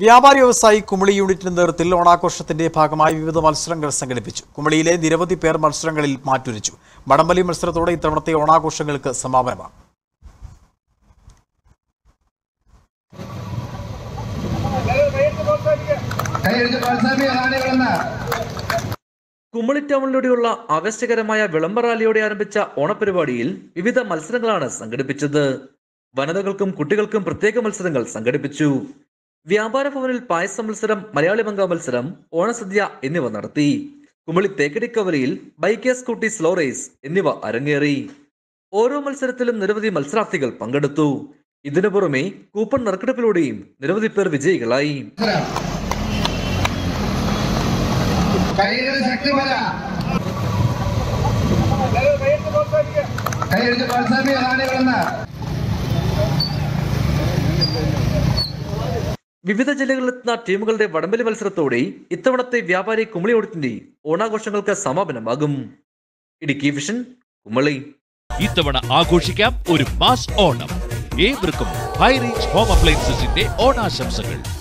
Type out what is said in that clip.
വ്യാപാരി വ്യവസായി കുമളി യൂണിറ്റിന്റെ നേതൃത്വത്തിൽ ഓണാഘോഷത്തിന്റെ ഭാഗമായി വിവിധ മത്സരങ്ങൾ സംഘടിപ്പിച്ചു. കുമളിയിലെ നിരവധി പേർ മത്സരങ്ങളിൽ മാറ്റുരച്ചു. വടംവലി മത്സരത്തോടെ ഇത്തവണത്തെ ഓണാഘോഷങ്ങൾക്ക് സമാപനമാണ് കുമളി ടൗണിലൂടെയുള്ള ആവേശകരമായ വിളംബ റാലിയോടെ ആരംഭിച്ച ഓണപരിപാടിയിൽ വിവിധ മത്സരങ്ങളാണ് സംഘടിപ്പിച്ചത്. വനിതകൾക്കും കുട്ടികൾക്കും പ്രത്യേക മത്സരങ്ങൾ സംഘടിപ്പിച്ചു. വ്യാപാര ഭവനിൽ പായസ മത്സരം മലയാളി മംഗ മത്സരം ഓണസദ്യ എന്നിവ നടത്തി. കുമളി തേക്കടി കവലയിൽ ബൈക്ക് സ്കൂട്ടി സ്ലോ റേസ് എന്നിവ അരങ്ങേറി. ഓരോ മത്സരത്തിലും നിരവധി മത്സരാർത്ഥികൾ പങ്കെടുത്തു. ഇതിനു പുറമെ കൂപ്പൺ നറുക്കെടുപ്പിലൂടെയും നിരവധി പേർ വിജയികളായി. വിവിധ ജില്ലകളിലെത്തുന്ന ടീമുകളുടെ വടംവലി മത്സരത്തോടെ ഇത്തവണത്തെ വ്യാപാരി കുമളി ഓടത്തിന്റെ ഓണാഘോഷങ്ങൾക്ക് സമാപനമാകും. ഇടുക്കി വിഷൻ കുമളി. ഇത്തവണ ആഘോഷിക്കാം ഒരു മാസ് ഓണം. ഏവർക്കും ഹൈ റേഞ്ച് ഹോം അപ്ലയൻസസിന്റെ ഓണാശംസകൾ.